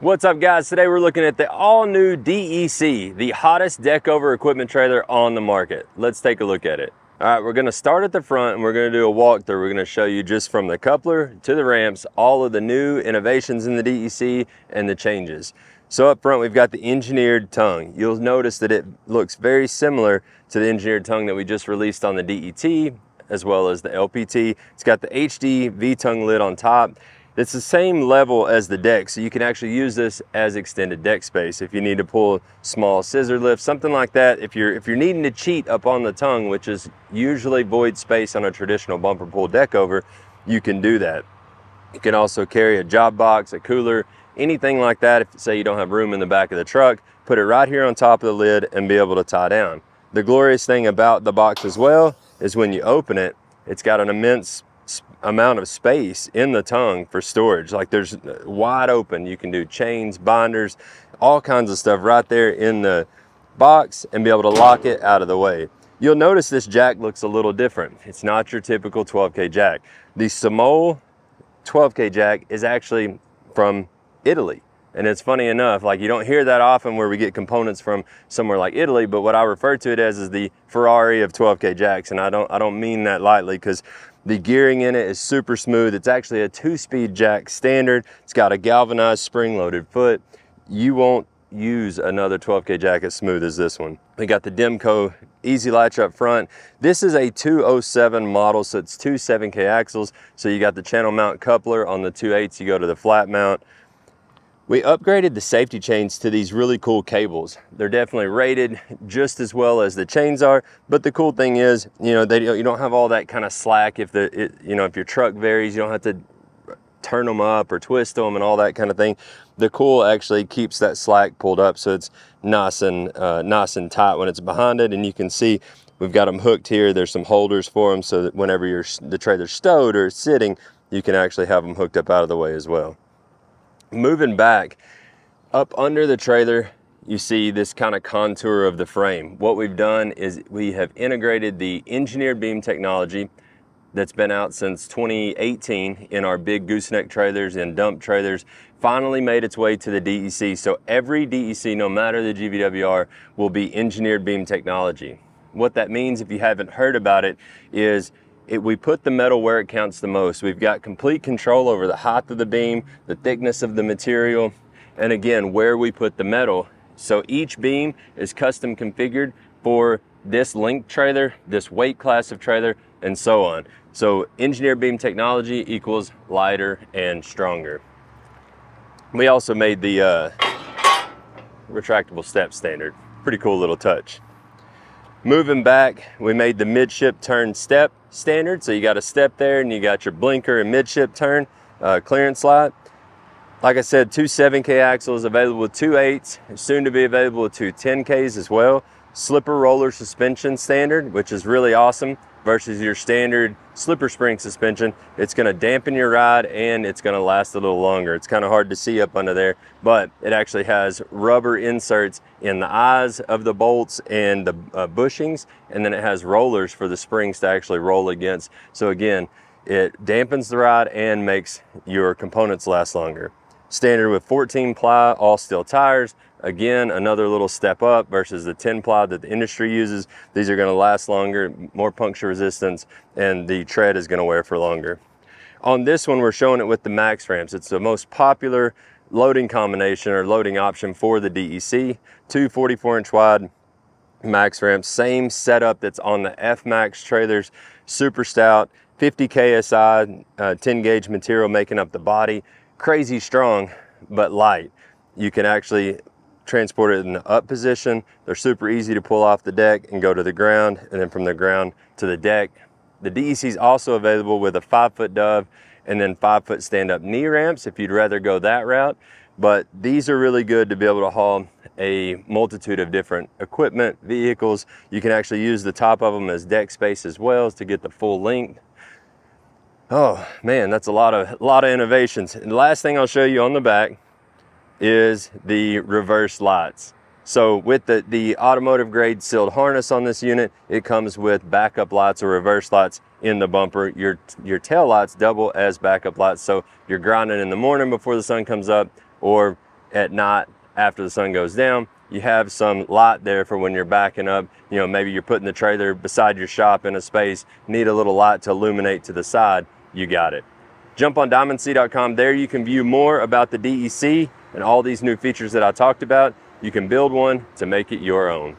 What's up guys? Today we're looking at the all new DEC, the hottest deck over equipment trailer on the market. Let's take a look at it. All right, we're gonna start at the front and we're gonna do a walkthrough. We're gonna show you just from the coupler to the ramps, all of the new innovations in the DEC and the changes. So up front, we've got the engineered tongue. You'll notice that it looks very similar to the engineered tongue that we just released on the DET, as well as the LPT. It's got the HD V-tongue lid on top. It's the same level as the deck, so you can actually use this as extended deck space if you need to pull small scissor lifts, something like that. If you're if you're needing to cheat up on the tongue, which is usually void space on a traditional bumper pull deck over, you can do that. You can also carry a job box, a cooler, anything like that. If say you don't have room in the back of the truck, put it right here on top of the lid and be able to tie down. The glorious thing about the box as well is when you open it, it's got an immense amount of space in the tongue for storage. Like there's uh, wide open, you can do chains, binders, all kinds of stuff right there in the box and be able to lock it out of the way. You'll notice this jack looks a little different. It's not your typical 12K jack. The Simol 12K jack is actually from Italy. And it's funny enough, like you don't hear that often where we get components from somewhere like Italy, but what I refer to it as is the Ferrari of 12K jacks. And I don't, I don't mean that lightly because the gearing in it is super smooth. It's actually a two-speed jack standard. It's got a galvanized spring-loaded foot. You won't use another 12K jack as smooth as this one. We got the Demco easy latch up front. This is a 207 model, so it's two 7K axles. So you got the channel mount coupler on the 2.8s, you go to the flat mount. We upgraded the safety chains to these really cool cables. They're definitely rated just as well as the chains are, but the cool thing is, you know, they you don't have all that kind of slack if the it, you know, if your truck varies, you don't have to turn them up or twist them and all that kind of thing. The cool actually keeps that slack pulled up so it's nice and uh, nice and tight when it's behind it and you can see we've got them hooked here. There's some holders for them so that whenever you're the trailer's stowed or sitting, you can actually have them hooked up out of the way as well moving back up under the trailer you see this kind of contour of the frame. What we've done is we have integrated the engineered beam technology that's been out since 2018 in our big gooseneck trailers and dump trailers finally made its way to the DEC so every DEC no matter the GVWR will be engineered beam technology. What that means if you haven't heard about it is it, we put the metal where it counts the most. We've got complete control over the height of the beam, the thickness of the material, and again, where we put the metal. So each beam is custom configured for this length trailer, this weight class of trailer, and so on. So engineer beam technology equals lighter and stronger. We also made the uh, retractable step standard. Pretty cool little touch. Moving back, we made the midship turn step standard. So you got a step there and you got your blinker and midship turn uh, clearance light. Like I said, two 7K axles available with two 8s, soon to be available with two 10Ks as well. Slipper roller suspension standard, which is really awesome versus your standard slipper spring suspension. It's gonna dampen your ride and it's gonna last a little longer. It's kind of hard to see up under there, but it actually has rubber inserts in the eyes of the bolts and the uh, bushings, and then it has rollers for the springs to actually roll against. So again, it dampens the ride and makes your components last longer. Standard with 14 ply all steel tires, Again, another little step up versus the 10 ply that the industry uses. These are gonna last longer, more puncture resistance, and the tread is gonna wear for longer. On this one, we're showing it with the max ramps. It's the most popular loading combination or loading option for the DEC. Two 44 inch wide max ramps, same setup that's on the F-Max trailers, super stout, 50 KSI, uh, 10 gauge material making up the body, crazy strong, but light. You can actually transport it in the up position. They're super easy to pull off the deck and go to the ground and then from the ground to the deck. The DEC is also available with a five foot dove and then five foot stand up knee ramps if you'd rather go that route. But these are really good to be able to haul a multitude of different equipment, vehicles. You can actually use the top of them as deck space as well as to get the full length. Oh man, that's a lot of, a lot of innovations. And the last thing I'll show you on the back is the reverse lights. So with the, the automotive grade sealed harness on this unit, it comes with backup lights or reverse lights in the bumper. Your, your tail lights double as backup lights. So you're grinding in the morning before the sun comes up or at night after the sun goes down. You have some light there for when you're backing up. You know, maybe you're putting the trailer beside your shop in a space, need a little light to illuminate to the side, you got it. Jump on diamondc.com. There you can view more about the DEC and all these new features that I talked about. You can build one to make it your own.